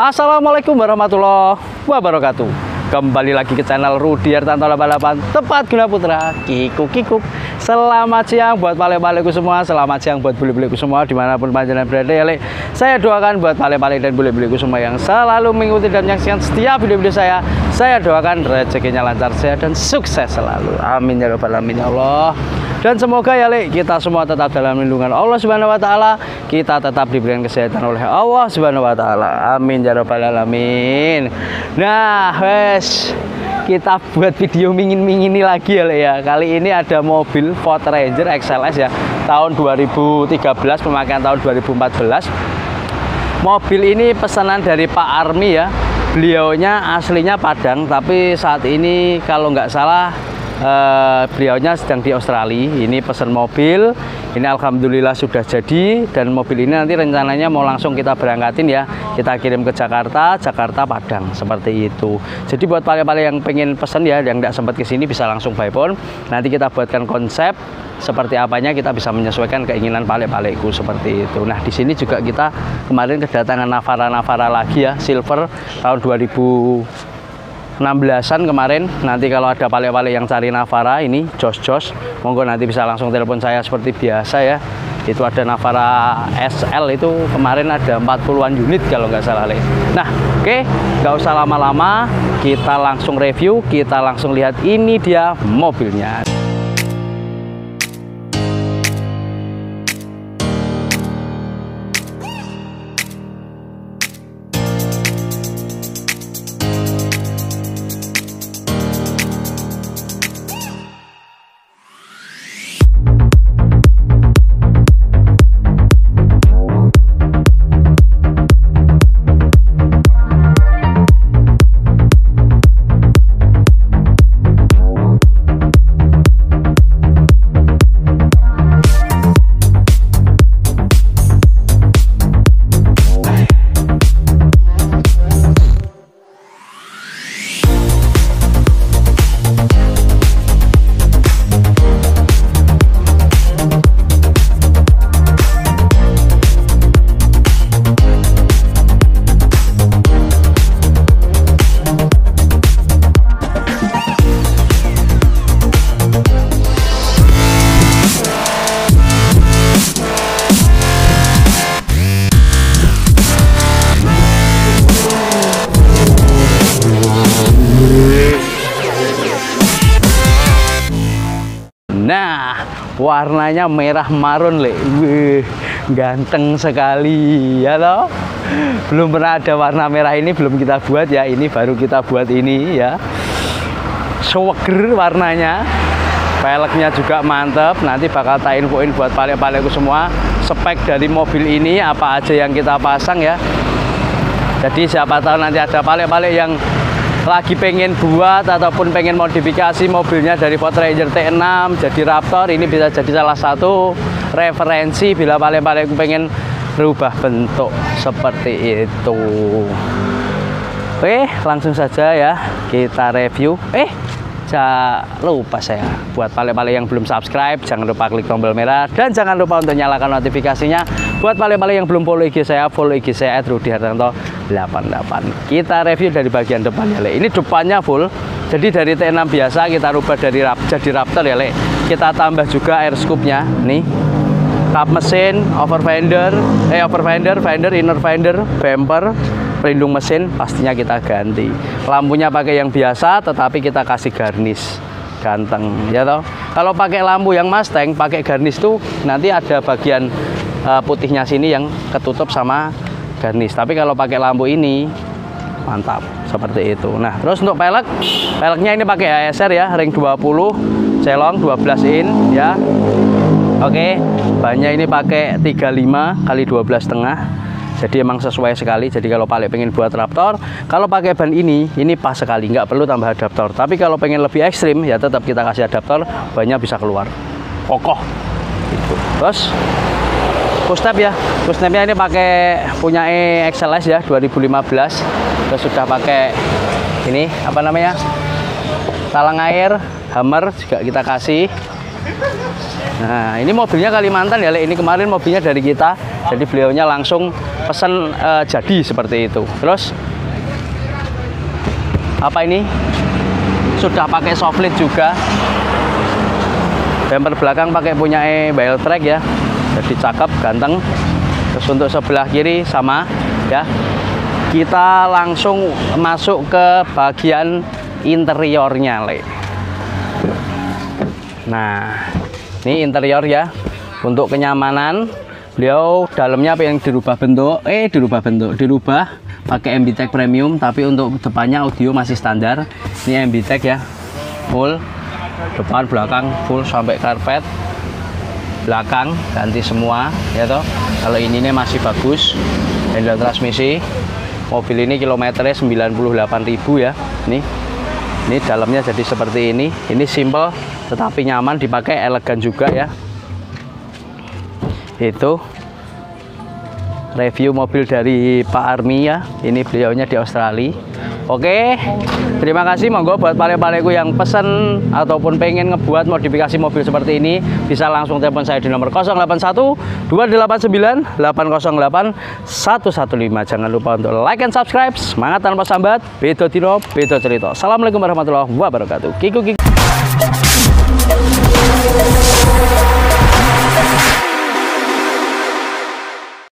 Assalamualaikum warahmatullahi wabarakatuh. Kembali lagi ke channel Rudi Artanto 88 Tepat Guna Putra Kikuk Kikuk Selamat siang buat pale-paleku semua Selamat siang buat bule-buleku semua Di mana pun panjenengan berada ya le. Saya doakan buat pale-pale dan bule-buleku semua Yang selalu mengikuti dan menyaksikan setiap video-video saya Saya doakan rezekinya lancar sehat dan sukses selalu Amin ya rabbal alamin ya Allah dan semoga ya Le, kita semua tetap dalam lindungan Allah Subhanahu wa taala. Kita tetap diberikan kesehatan oleh Allah Subhanahu wa taala. Amin ya rabbal alamin. Nah, wes kita buat video mingin-mingin ini lagi ya ya. Kali ini ada mobil Ford Ranger XLS ya, tahun 2013 pemakaian tahun 2014. Mobil ini pesanan dari Pak Armi ya. Beliaunya aslinya Padang, tapi saat ini kalau nggak salah uh, beliaunya sedang di Australia. Ini pesan mobil. Ini Alhamdulillah sudah jadi. Dan mobil ini nanti rencananya mau langsung kita berangkatin ya. Kita kirim ke Jakarta Jakarta Padang. Seperti itu. Jadi buat pale-pale yang pengen pesan ya yang tidak sempat ke sini bisa langsung by phone. Nanti kita buatkan konsep seperti apanya kita bisa menyesuaikan keinginan pale-paleku seperti itu. Nah di sini juga kita kemarin kedatangan Navara-Navara lagi ya silver tahun 2000 16-an kemarin. Nanti kalau ada pale-pale yang cari Navara ini jos-jos. Monggo nanti bisa langsung telepon saya seperti biasa ya. Itu ada Navara SL itu kemarin ada 40-an unit kalau nggak salah nah oke okay, nggak usah lama-lama. Kita langsung review kita langsung lihat ini dia mobilnya warnanya merah marun, Le. Wih, ganteng sekali, ya toh? Belum pernah ada warna merah ini, belum kita buat ya. Ini baru kita buat ini ya. Seger warnanya. Peleknya juga mantep. Nanti bakal tak infoin buat pale-paleku semua spek dari mobil ini apa aja yang kita pasang ya. Jadi siapa tahu nanti ada pale-pale yang lagi pengen buat ataupun pengen modifikasi mobilnya dari Ford Ranger T6 jadi Raptor ini bisa jadi salah satu referensi bila paling-paling pengen berubah bentuk seperti itu. Oke langsung saja ya kita review. Eh jangan lupa saya. Buat pale-pale yang belum subscribe jangan lupa klik tombol merah. Dan jangan lupa untuk nyalakan notifikasinya. Buat pale-pale yang belum follow IG saya follow IG saya Rudi Hartanto 88 kita review dari bagian depan ya Le. Ini depannya full. Jadi dari T6 biasa kita rubah dari rap, jadi Raptor ya Le. Kita tambah juga air scoopnya. Nih. Kap mesin over fender eh over fender fender inner fender bumper pelindung mesin pastinya kita ganti. Lampunya pakai yang biasa tetapi kita kasih garnish. Ganteng ya toh? Kalau pakai lampu yang Mustang pakai garnish tuh nanti ada bagian uh, putihnya sini yang ketutup sama garnish. Tapi kalau pakai lampu ini mantap seperti itu. Nah terus untuk pelek peleknya ini pakai ASR ya ring 20 celong 12 in ya. Oke bannya ini pakai 35 kali 12 setengah jadi emang sesuai sekali. Jadi kalau paling pengen buat Raptor kalau pakai ban ini ini pas sekali. Nggak perlu tambah adaptor. Tapi kalau pengen lebih ekstrim ya tetap kita kasih adaptor bannya bisa keluar. Kokoh. Gitu. terus Footstep ya. Footstepnya ini pakai punya XLS ya 2015 terus sudah pakai ini apa namanya? Talang air hammer juga kita kasih. Nah ini mobilnya Kalimantan ya Le. ini kemarin mobilnya dari kita. Jadi beliaunya langsung pesan eh, jadi seperti itu. Terus apa ini? Sudah pakai softlit juga. Bumper belakang pakai punya e track ya. Jadi cakep ganteng. Terus untuk sebelah kiri sama ya. Kita langsung masuk ke bagian interiornya le. Nah ini interior ya. Untuk kenyamanan beliau dalamnya apa yang dirubah bentuk? Eh dirubah bentuk. Dirubah pakai MBTEK premium tapi untuk depannya audio masih standar. Ini MBTEK ya. Full. Depan belakang full sampai karpet. Belakang ganti semua ya toh. Kalau ini nih masih bagus. Handle transmisi. Mobil ini kilometernya 98.000 ya. Nih ini dalamnya jadi seperti ini. Ini simple tetapi nyaman dipakai elegan juga ya itu review mobil dari Pak Armi ya ini beliaunya di Australia Oke, terima kasih monggo buat pale-paleku yang pesen ataupun pengen ngebuat modifikasi mobil seperti ini bisa langsung telepon saya di nomor 081 289 808 115. Jangan lupa untuk like and subscribe. Semangat tanpa sambat. Bedo tino, bedo cerita. Assalamualaikum warahmatullahi wabarakatuh. Kiku kiku.